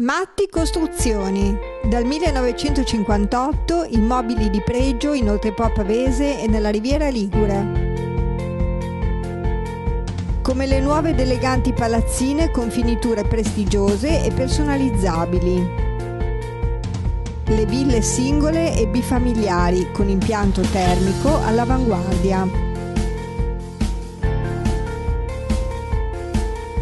Matti Costruzioni. Dal 1958 immobili di pregio in Oltrepò Pavese e nella Riviera Ligure. Come le nuove ed eleganti palazzine con finiture prestigiose e personalizzabili. Le ville singole e bifamiliari con impianto termico all'avanguardia.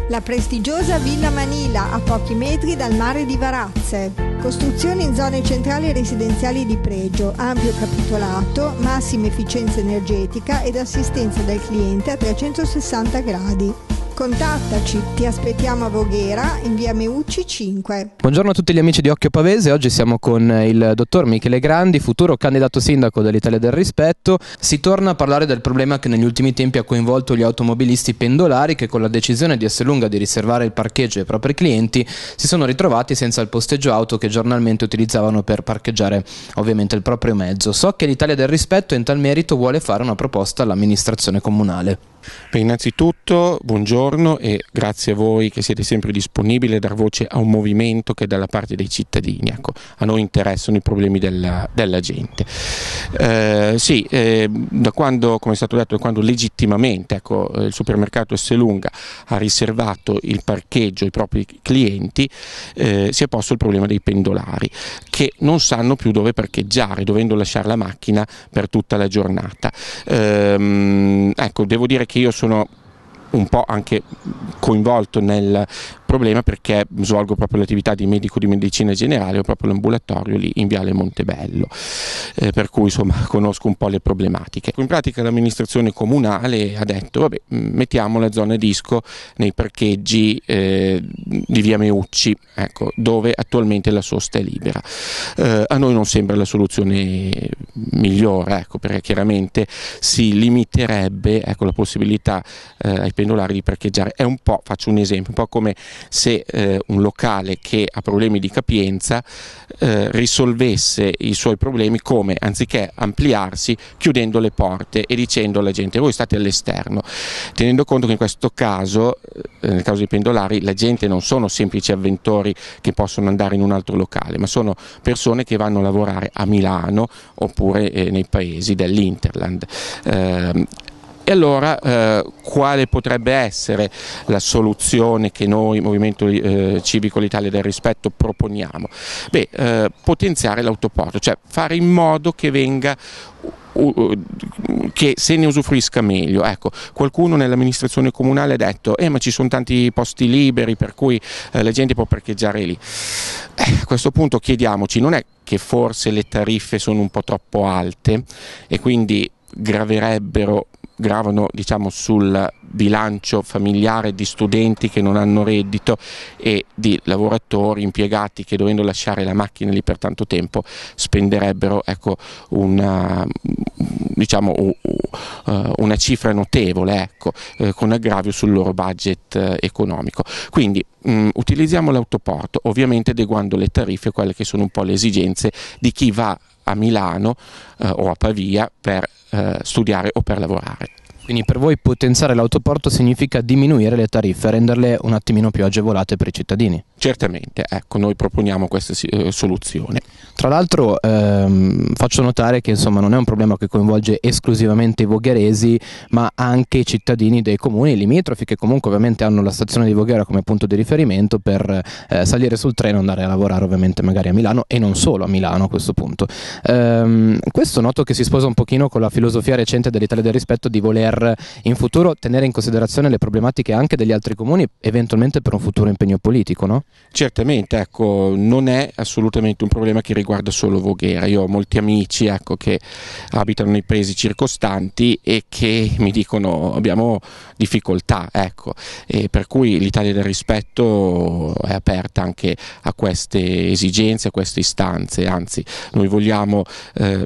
La prestigiosa Villa Manila a pochi metri dal mare di Varazze. Costruzioni in zone centrali residenziali di pregio, ampio capitolato, massima efficienza energetica ed assistenza del cliente a 360 gradi. Contattaci, ti aspettiamo a Voghera in via Meucci 5. Buongiorno a tutti gli amici di Occhio Pavese, oggi siamo con il dottor Michele Grandi, futuro candidato sindaco dell'Italia del Rispetto. Si torna a parlare del problema che negli ultimi tempi ha coinvolto gli automobilisti pendolari che con la decisione di Esselunga di riservare il parcheggio ai propri clienti si sono ritrovati senza il posteggio auto che giornalmente utilizzavano per parcheggiare ovviamente il proprio mezzo. So che l'Italia del Rispetto in tal merito vuole fare una proposta all'amministrazione comunale. Beh, innanzitutto buongiorno e grazie a voi che siete sempre disponibili a dar voce a un movimento che è dalla parte dei cittadini. Ecco, a noi interessano i problemi della, della gente. Eh, sì, eh, da quando, come è stato detto, da quando legittimamente ecco, il supermercato Esselunga ha riservato il parcheggio ai propri clienti, eh, si è posto il problema dei pendolari che non sanno più dove parcheggiare, dovendo lasciare la macchina per tutta la giornata. Ehm, ecco, devo dire che io sono un po' anche coinvolto nel problema perché svolgo proprio l'attività di medico di medicina generale, ho proprio l'ambulatorio lì in Viale Montebello, eh, per cui insomma conosco un po' le problematiche. In pratica l'amministrazione comunale ha detto vabbè mettiamo la zona disco nei parcheggi eh, di Via Meucci, ecco, dove attualmente la sosta è libera. Eh, a noi non sembra la soluzione migliore, ecco, perché chiaramente si limiterebbe ecco, la possibilità eh, ai pendolari di parcheggiare. È un po', faccio un esempio, un po' come se eh, un locale che ha problemi di capienza eh, risolvesse i suoi problemi come anziché ampliarsi chiudendo le porte e dicendo alla gente voi state all'esterno, tenendo conto che in questo caso, eh, nel caso dei pendolari, la gente non sono semplici avventori che possono andare in un altro locale, ma sono persone che vanno a lavorare a Milano oppure eh, nei paesi dell'Interland. E allora eh, quale potrebbe essere la soluzione che noi, Movimento eh, Civico l'Italia del Rispetto, proponiamo? Beh, eh, potenziare l'autoporto, cioè fare in modo che venga che se ne usufruisca meglio. Ecco, qualcuno nell'amministrazione comunale ha detto eh, ma ci sono tanti posti liberi per cui eh, la gente può parcheggiare lì. Eh, a questo punto chiediamoci, non è che forse le tariffe sono un po' troppo alte e quindi graverebbero gravano diciamo, sul bilancio familiare di studenti che non hanno reddito e di lavoratori impiegati che dovendo lasciare la macchina lì per tanto tempo spenderebbero ecco, una, diciamo, una, cifra notevole ecco, eh, con aggravio sul loro budget eh, economico. Quindi mm, utilizziamo l'autoporto ovviamente adeguando le tariffe a quelle che sono un po' le esigenze di chi va a Milano eh, o a Pavia per eh, studiare o per lavorare. Quindi per voi potenziare l'autoporto significa diminuire le tariffe, renderle un attimino più agevolate per i cittadini? Certamente, ecco, noi proponiamo questa eh, soluzione. Tra l'altro ehm, faccio notare che insomma, non è un problema che coinvolge esclusivamente i vogheresi, ma anche i cittadini dei comuni limitrofi che comunque ovviamente hanno la stazione di Voghera come punto di riferimento per eh, salire sul treno e andare a lavorare ovviamente magari a Milano e non solo a Milano a questo punto. Ehm, questo noto che si sposa un pochino con la filosofia recente dell'Italia del rispetto di voler in futuro tenere in considerazione le problematiche anche degli altri comuni, eventualmente per un futuro impegno politico, no? Certamente, ecco, non è assolutamente un problema che riguarda solo Voghera. Io ho molti amici ecco, che abitano nei paesi circostanti e che mi dicono abbiamo difficoltà, ecco. per cui l'Italia del rispetto è aperta anche a queste esigenze, a queste istanze, anzi noi vogliamo eh,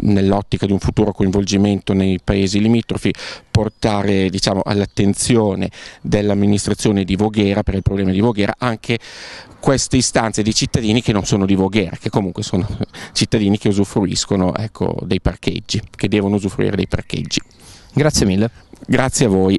nell'ottica di un futuro coinvolgimento nei paesi limitrofi portare diciamo, all'attenzione dell'amministrazione di Voghera per il problema di Voghera anche queste istanze di cittadini che non sono di Voghera, che comunque sono cittadini che usufruiscono ecco, dei parcheggi, che devono usufruire dei parcheggi. Grazie mille. Grazie a voi.